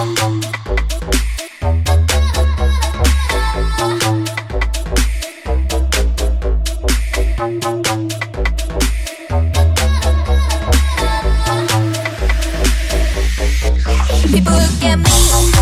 People look at me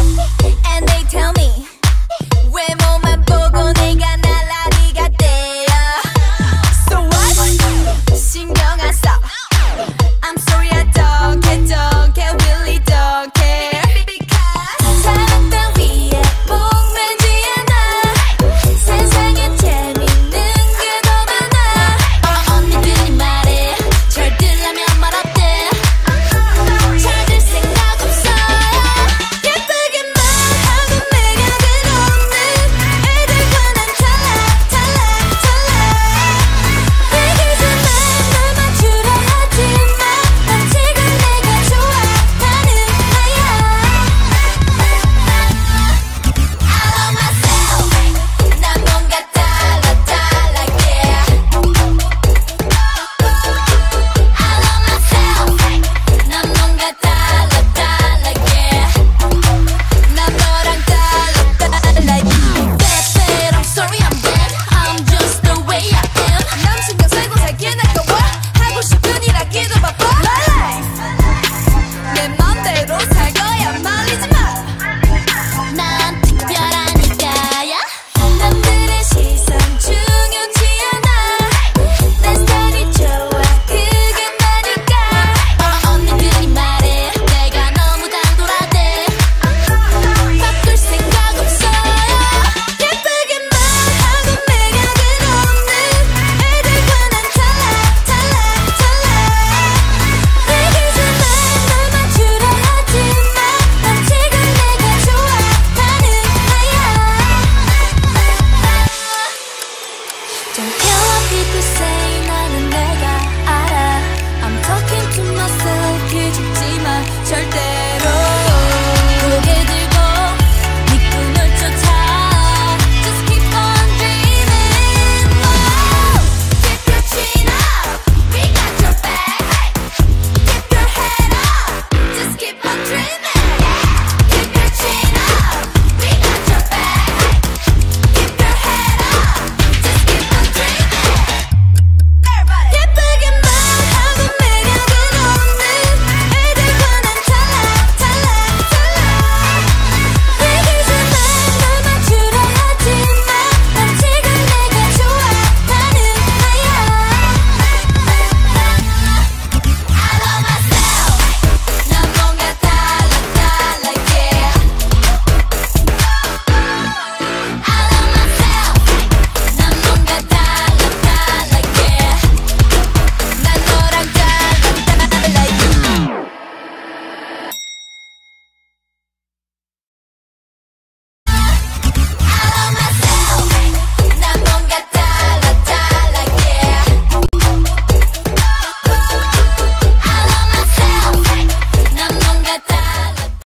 distant